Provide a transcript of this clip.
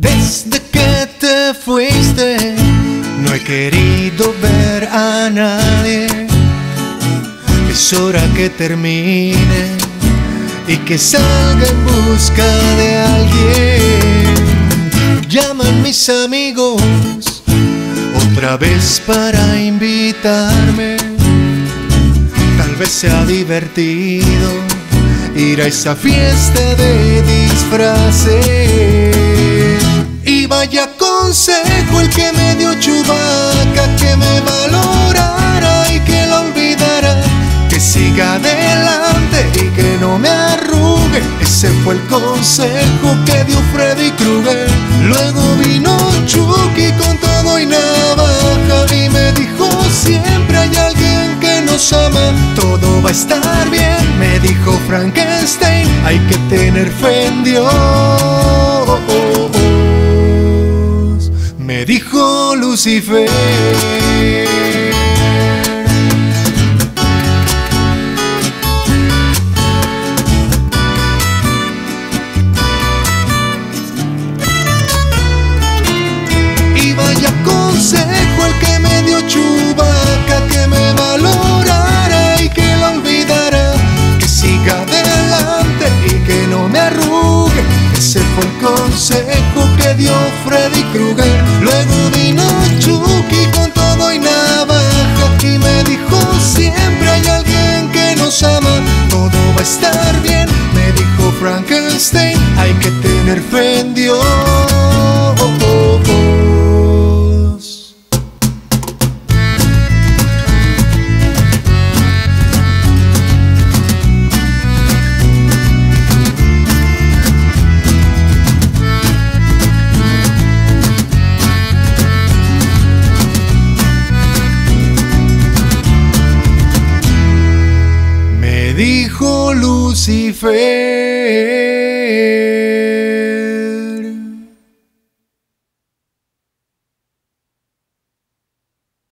Desde que te fuiste, no he querido ver a nadie. Es hora que termine y que salga en busca de alguien. Llaman mis amigos otra vez para invitarme. Tal vez sea divertido ir a esa fiesta de disfraces. Todo va a estar bien, me dijo Frankenstein, hay que tener fe en Dios. Me dijo Lucifer. Fue el consejo que dio Freddy Krueger. Luego vino Chucky con todo y navaja y me dijo siempre hay alguien que nos ama, todo va a estar bien. Me dijo Frankenstein, hay que tener fe en Dios. Dijo Lucifer.